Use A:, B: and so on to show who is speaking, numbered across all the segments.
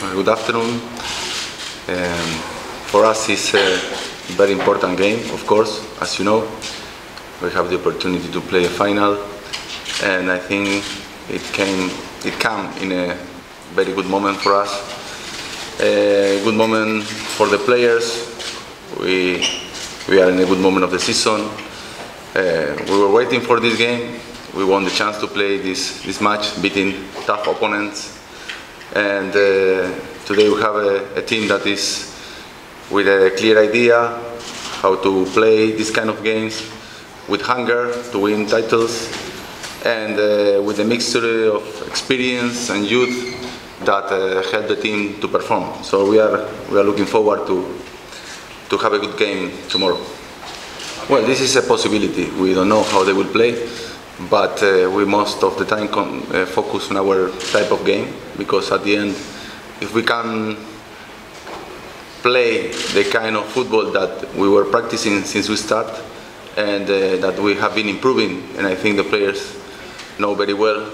A: good afternoon. Um, for us, it's a very important game, of course, as you know. We have the opportunity to play a final, and I think it came, it came in a very good moment for us. A good moment for the players. We, we are in a good moment of the season. Uh, we were waiting for this game. We want the chance to play this, this match, beating tough opponents. And uh, today we have a, a team that is with a clear idea how to play this kind of games with hunger to win titles and uh, with a mixture of experience and youth that uh, help the team to perform. So we are we are looking forward to to have a good game tomorrow. Well, this is a possibility. We don't know how they will play, but uh, we most of the time uh, focus on our type of game because at the end, if we can play the kind of football that we were practicing since we start and uh, that we have been improving, and I think the players know very well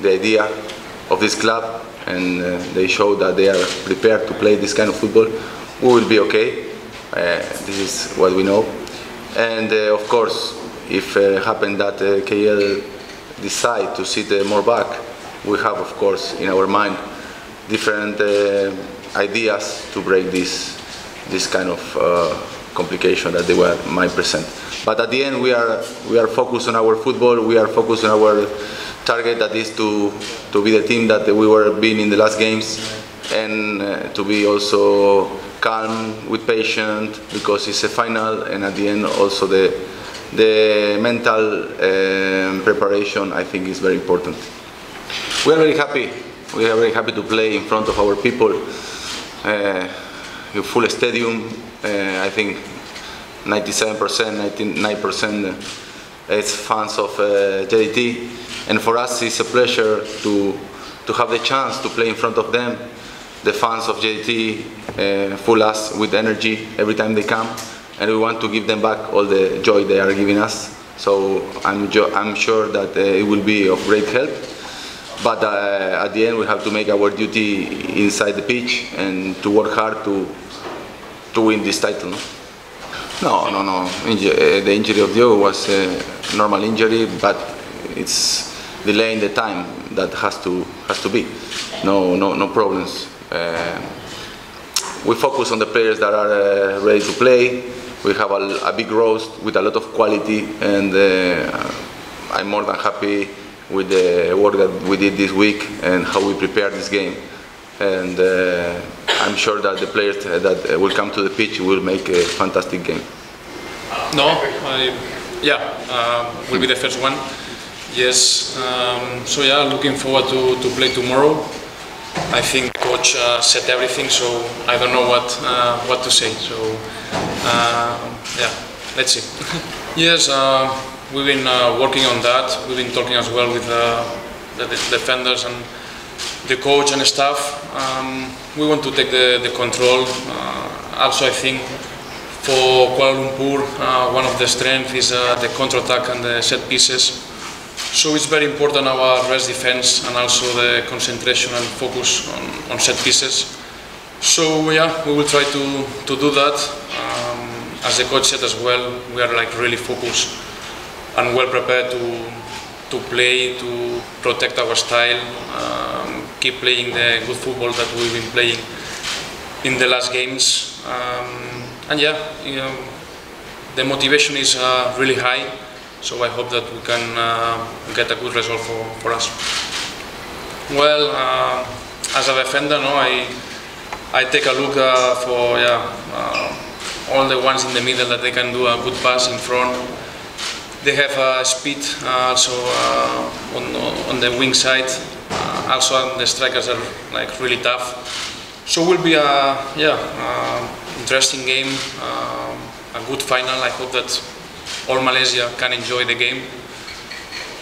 A: the idea of this club and uh, they show that they are prepared to play this kind of football, we will be okay. Uh, this is what we know. And uh, of course, if it happen that KL decide to sit more back, we have, of course, in our mind different ideas to break this this kind of uh, complication that they were might present. But at the end, we are we are focused on our football. We are focused on our target that is to to be the team that we were being in the last games, and uh, to be also calm with patience because it's a final, and at the end also the the mental um, preparation I think is very important. We are very happy. We are very happy to play in front of our people. Uh, full stadium. Uh, I think 97%, 99% is fans of uh, JDT, and for us it's a pleasure to to have the chance to play in front of them. The fans of JDT uh, full us with energy every time they come, and we want to give them back all the joy they are giving us. So I'm, I'm sure that uh, it will be of great help but uh, at the end we have to make our duty inside the pitch and to work hard to to win this title. No, no, no. Uh, the injury of Diogo was a normal injury, but it's delaying the time that has to has to be. No, no, no problems. Uh, we focus on the players that are uh, ready to play. We have a, a, big roast with a lot of quality, and uh, I'm more than happy with the work that we did this week and how we prepared this game. And uh, I'm sure that the players that will come to the pitch will make a fantastic game.
B: No, I, yeah, uh, will be the first one. Yes, um, so yeah, looking forward to, to play tomorrow. I think coach uh, said everything, so I don't know what uh, what to say. So uh, yeah, let's see. yes, uh, we've been uh, working on that. We've been talking as well with uh, the defenders and the coach and staff. Um, we want to take the, the control. Uh, also, I think for Kuala Lumpur, uh, one of the strengths is the counter-attack and the set pieces. So it's very important our rest defense and also the concentration and focus on, on set pieces. So yeah, we will try to, to do that. As the coach said as well, we are like really focused and well prepared to to play, to protect our style, um, keep playing the good football that we've been playing in the last games. Um, and yeah, you know, the motivation is uh, really high, so I hope that we can uh, get a good result for, for us. Well, uh, as a defender, no, I I take a look uh, for yeah uh, all the ones in the middle that they can do a good pass in front they have uh, speed uh, also uh, on, on the wing side. Uh, also, the strikers are like really tough. So will be a yeah interesting game, a good final. I hope that all Malaysia can enjoy the game.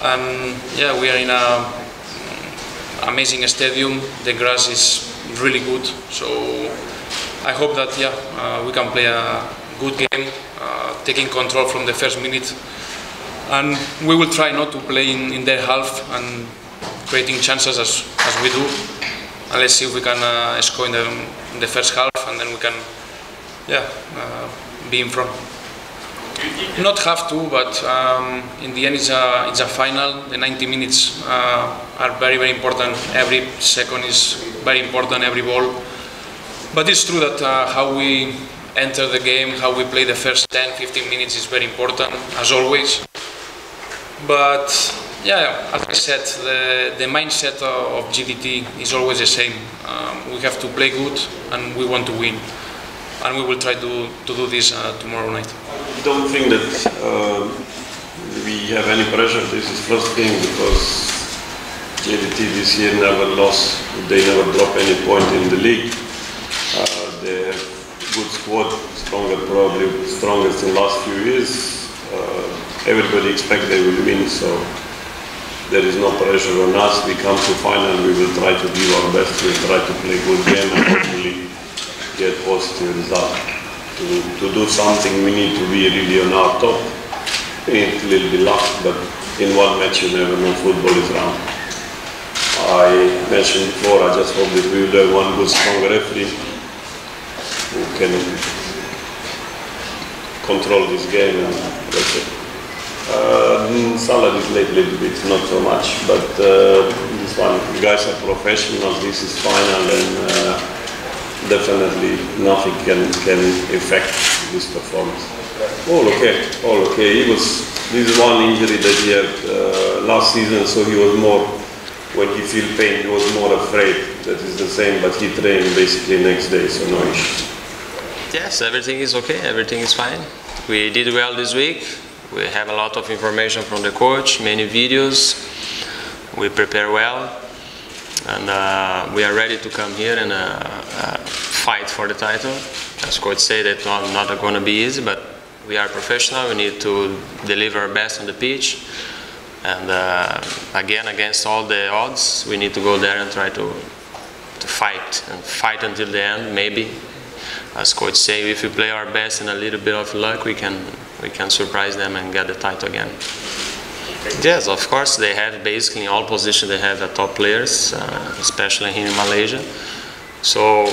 B: And yeah, we are in a amazing stadium. The grass is really good. So I hope that yeah uh, we can play a good game, uh, taking control from the first minute and we will try not to play in, in their half and creating chances as, as we do. and let's see if we can uh, score in the, in the first half, and then we can, yeah, uh, be in front. Not have to, but um, in the end, it's a, it's a final. The 90 minutes uh, are very, very important. Every second is very important, every ball. But it's true that uh, how we enter the game, how we play the first 10, 15 minutes is very important, as always. But yeah, as I said, the, the mindset of JDT is always the same. Um, we have to play good and we want to win. And we will try to, to do this uh, tomorrow night.
C: I don't think that uh, we have any pressure. This is first game because JDT this year never lost. They never drop any point in the league. Uh, they have good squad, stronger probably strongest in last few years. Uh, everybody expects they will win, so there is no pressure on us. We come to final, we will try to give our best, we will try to play good game and hopefully get positive result. To, to do something, we need to be really on our top. Need a little bit luck, but in one match you never know, football is round. I mentioned before, I just hope that we will have one good, strong referee who can control this game and. Uh, Salah is late a little bit, not so much, but uh, this one, guys are professionals, this is final and uh, definitely nothing can, can affect this performance. All okay, all okay. He was, this is one injury that he had uh, last season, so he was more, when he feel pain, he was more afraid. That is the same, but he trained basically next day, so no issue.
D: Yes, everything is okay, everything is fine. We did well this week. We have a lot of information from the coach, many videos. We prepare well, and uh, we are ready to come here and uh, uh, fight for the title. As coach said, it's not, not going to be easy, but we are professional. We need to deliver our best on the pitch, and uh, again, against all the odds, we need to go there and try to to fight and fight until the end. Maybe, as coach say, if we play our best and a little bit of luck, we can we can surprise them and get the title again. Yes, of course, they have basically in all positions they have uh, top players, uh, especially here in Malaysia. So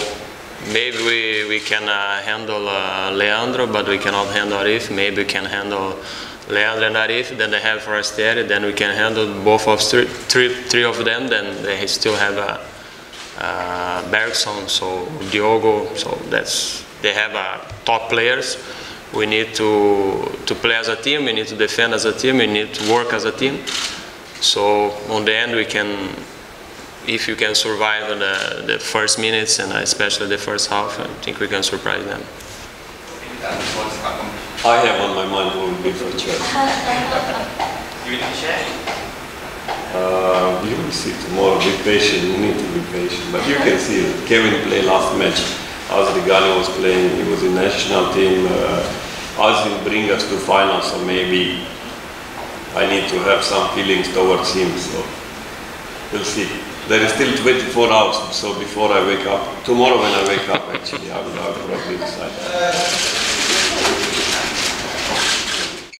D: maybe we, we can uh, handle uh, Leandro, but we cannot handle Arif. Maybe we can handle Leandro and Arif, then they have Forestieri, then we can handle both of three, three, three of them, then they still have uh, uh, Bergson, so Diogo, so that's, they have uh, top players we need to, to play as a team, we need to defend as a team, we need to work as a team. So on the end, we can, if you can survive the, the first minutes and especially the first half, I think we can surprise them.
C: I have on my mind who will be for Chelsea. Uh, you will see tomorrow. Be patient. You need to be patient. But you can see. Kevin played last match. Azri Ghani was playing. He was in national team. Uh, Azim bring us to final, so maybe I need to have some feelings towards him. So we'll see. There is still 24 hours, so before I wake up, tomorrow when I wake up, actually, I will, I will probably decide.